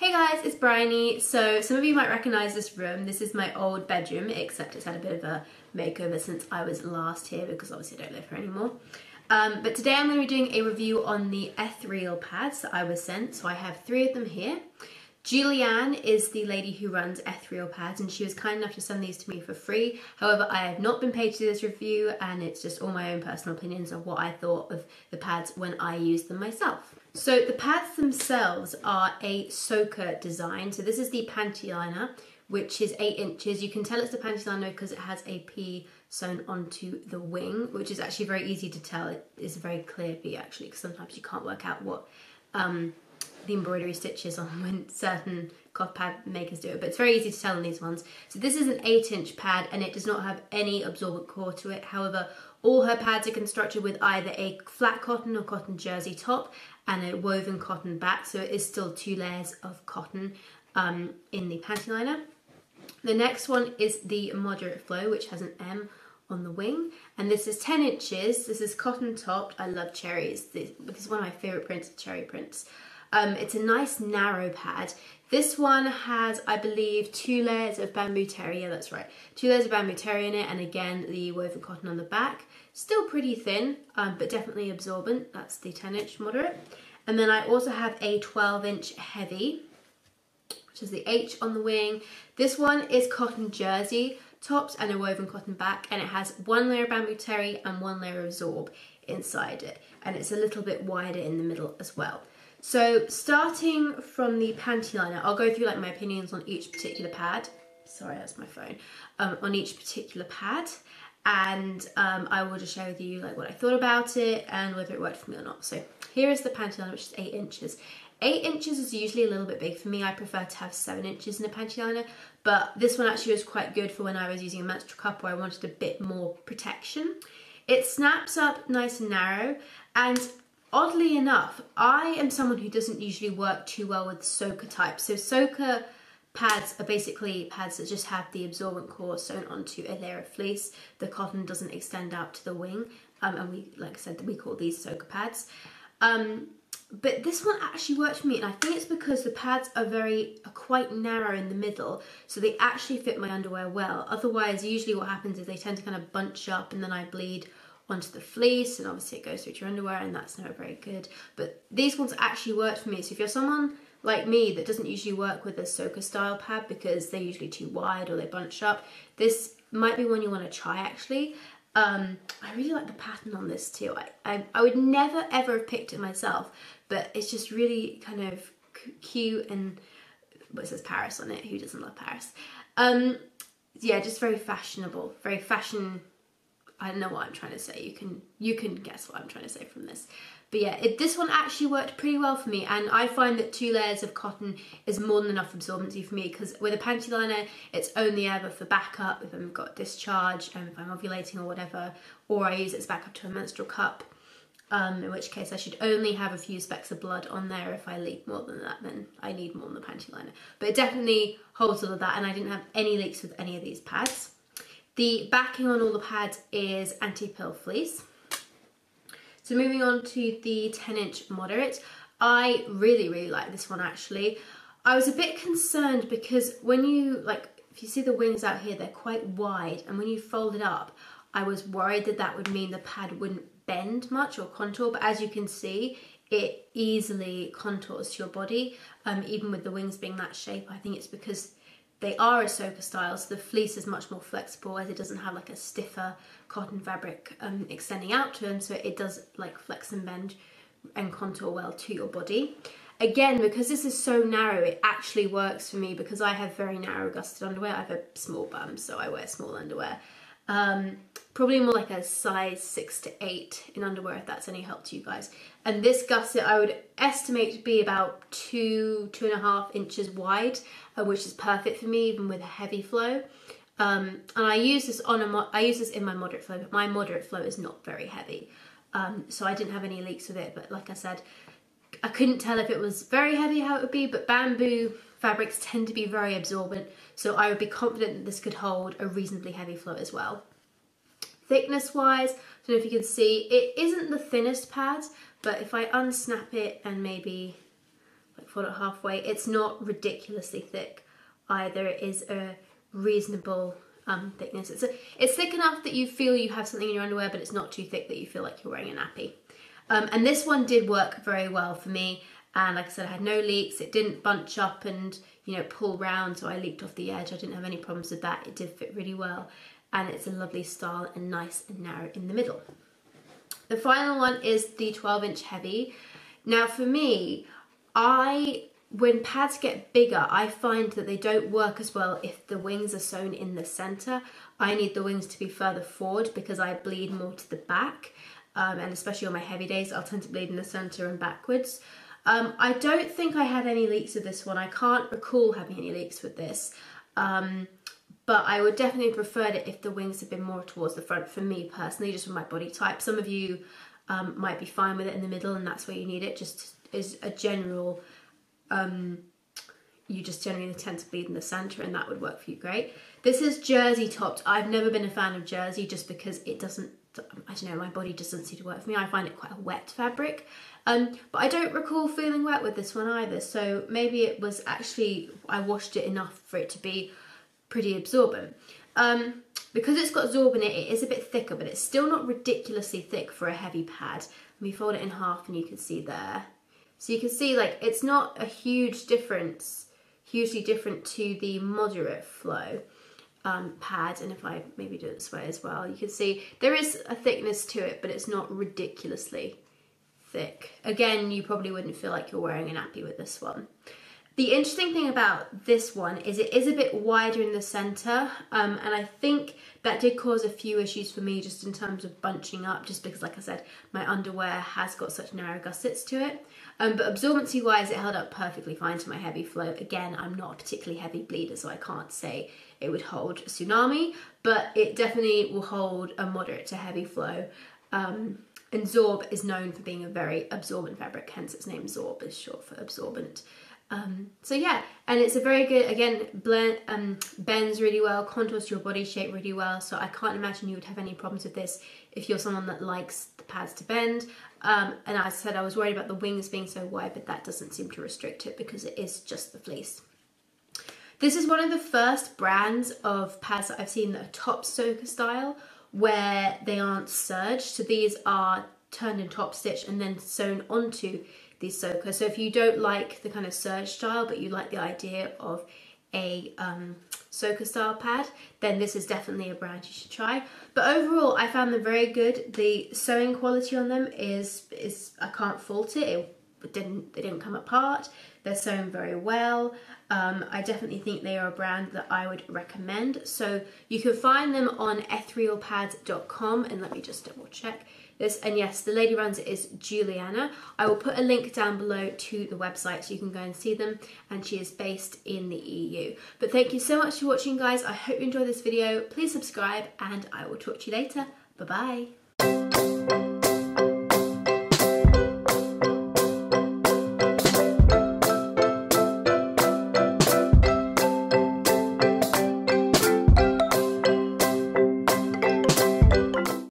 Hey guys, it's Bryony. So some of you might recognize this room. This is my old bedroom, except it's had a bit of a makeover since I was last here because obviously I don't live here anymore. Um, but today I'm going to be doing a review on the ethereal pads that I was sent. So I have three of them here. Julianne is the lady who runs Ethereal Pads and she was kind enough to send these to me for free. However, I have not been paid to do this review and it's just all my own personal opinions of what I thought of the pads when I used them myself. So the pads themselves are a soaker design. So this is the panty liner, which is eight inches. You can tell it's the panty liner because it has a P sewn onto the wing, which is actually very easy to tell. It is a very clear V actually, because sometimes you can't work out what um, the embroidery stitches on when certain cloth pad makers do it, but it's very easy to tell on these ones. So this is an 8 inch pad and it does not have any absorbent core to it. However, all her pads are constructed with either a flat cotton or cotton jersey top and a woven cotton back, so it is still two layers of cotton um, in the panty liner. The next one is the moderate flow, which has an M on the wing, and this is 10 inches. This is cotton topped. I love cherries. This, this is one of my favorite prints, cherry prints. Um, it's a nice narrow pad. This one has, I believe, two layers of bamboo terry. Yeah, that's right. Two layers of bamboo terry in it, and again, the woven cotton on the back. Still pretty thin, um, but definitely absorbent. That's the 10 inch moderate. And then I also have a 12 inch heavy, which is the H on the wing. This one is cotton jersey tops and a woven cotton back, and it has one layer of bamboo terry and one layer of zorb inside it. And it's a little bit wider in the middle as well. So starting from the panty liner, I'll go through like my opinions on each particular pad. Sorry, that's my phone. Um, on each particular pad and um, I will just share with you like what I thought about it and whether it worked for me or not. So here is the panty liner, which is eight inches. Eight inches is usually a little bit big for me. I prefer to have seven inches in a panty liner, but this one actually was quite good for when I was using a menstrual cup where I wanted a bit more protection. It snaps up nice and narrow, and oddly enough, I am someone who doesn't usually work too well with soaker type. So Soaker pads are basically pads that just have the absorbent core sewn onto a layer of fleece. The cotton doesn't extend out to the wing, um, and we, like I said, we call these soaker pads. Um, but this one actually worked for me, and I think it's because the pads are very are quite narrow in the middle, so they actually fit my underwear well. Otherwise, usually what happens is they tend to kind of bunch up, and then I bleed onto the fleece and obviously it goes through to your underwear and that's never very good. But these ones actually worked for me. So if you're someone like me that doesn't usually work with a soaker style pad because they're usually too wide or they bunch up, this might be one you want to try actually. Um, I really like the pattern on this too. I, I, I would never ever have picked it myself, but it's just really kind of cute and what says Paris on it. Who doesn't love Paris? Um, yeah, just very fashionable, very fashion I don't know what I'm trying to say. You can you can guess what I'm trying to say from this. But yeah, it, this one actually worked pretty well for me and I find that two layers of cotton is more than enough absorbency for me because with a panty liner, it's only ever for backup if I've got discharge and if I'm ovulating or whatever, or I use it as backup to a menstrual cup. Um, in which case I should only have a few specks of blood on there. If I leak more than that, then I need more than the panty liner. But it definitely holds all of that and I didn't have any leaks with any of these pads. The backing on all the pads is anti-pill fleece. So moving on to the 10 inch moderate, I really, really like this one actually. I was a bit concerned because when you, like, if you see the wings out here, they're quite wide and when you fold it up, I was worried that that would mean the pad wouldn't bend much or contour, but as you can see, it easily contours to your body, um, even with the wings being that shape. I think it's because they are a soaker style, so the fleece is much more flexible as it doesn't have like a stiffer cotton fabric um, extending out to them, so it does like flex and bend and contour well to your body. Again, because this is so narrow, it actually works for me because I have very narrow gusset underwear. I have a small bum, so I wear small underwear. Um, probably more like a size six to eight in underwear if that's any help to you guys. And this gusset I would estimate to be about two, two and a half inches wide, uh, which is perfect for me even with a heavy flow. Um, and I use this on a, I use this in my moderate flow, but my moderate flow is not very heavy. Um, so I didn't have any leaks with it, but like I said, I couldn't tell if it was very heavy how it would be, but bamboo fabrics tend to be very absorbent, so I would be confident that this could hold a reasonably heavy flow as well. Thickness wise, I don't know if you can see, it isn't the thinnest pad, but if I unsnap it and maybe like fold it halfway. It's not ridiculously thick either. It is a reasonable um, thickness. It's, a, it's thick enough that you feel you have something in your underwear, but it's not too thick that you feel like you're wearing a nappy. Um, and this one did work very well for me. And like I said, I had no leaks. It didn't bunch up and, you know, pull round. So I leaked off the edge. I didn't have any problems with that. It did fit really well. And it's a lovely style and nice and narrow in the middle. The final one is the 12 inch heavy. Now for me, I when pads get bigger, I find that they don't work as well if the wings are sewn in the center. I need the wings to be further forward because I bleed more to the back. Um, and especially on my heavy days, I'll tend to bleed in the center and backwards. Um, I don't think I had any leaks with this one. I can't recall having any leaks with this. Um, but I would definitely prefer it if the wings had been more towards the front for me personally, just with my body type. Some of you um, might be fine with it in the middle and that's where you need it, just as a general um, you just generally tend to bleed in the center and that would work for you great. This is jersey topped. I've never been a fan of jersey just because it doesn't, I don't know, my body doesn't seem to work for me. I find it quite a wet fabric. Um, but I don't recall feeling wet with this one either. So maybe it was actually, I washed it enough for it to be pretty absorbent. Um, because it's got Zorb in it, it is a bit thicker, but it's still not ridiculously thick for a heavy pad. Let me fold it in half and you can see there. So you can see like it's not a huge difference, hugely different to the moderate flow um, pad. And if I maybe do it this way as well, you can see there is a thickness to it, but it's not ridiculously thick. Again, you probably wouldn't feel like you're wearing a nappy with this one. The interesting thing about this one is it is a bit wider in the center um, and I think that did cause a few issues for me just in terms of bunching up just because like I said my underwear has got such narrow gussets to it um, but absorbency wise it held up perfectly fine to my heavy flow. Again I'm not a particularly heavy bleeder so I can't say it would hold a tsunami but it definitely will hold a moderate to heavy flow um, and Zorb is known for being a very absorbent fabric, hence its name Zorb is short for absorbent. Um, so yeah, and it's a very good, again, blend, um, bends really well, contours your body shape really well. So I can't imagine you would have any problems with this if you're someone that likes the pads to bend. Um, and as I said, I was worried about the wings being so wide, but that doesn't seem to restrict it because it is just the fleece. This is one of the first brands of pads that I've seen that are top soaker style where they aren't serged. So these are turned in top stitch and then sewn onto these soakers. So if you don't like the kind of serge style, but you like the idea of a um, soaker style pad, then this is definitely a brand you should try. But overall, I found them very good. The sewing quality on them is, is I can't fault it. It didn't, they didn't come apart. They're sewn very well. Um, I definitely think they are a brand that I would recommend. So you can find them on etherealpads.com and let me just double check this. And yes, the lady runs it is Juliana. I will put a link down below to the website so you can go and see them. And she is based in the EU. But thank you so much for watching, guys. I hope you enjoyed this video. Please subscribe and I will talk to you later. Bye-bye.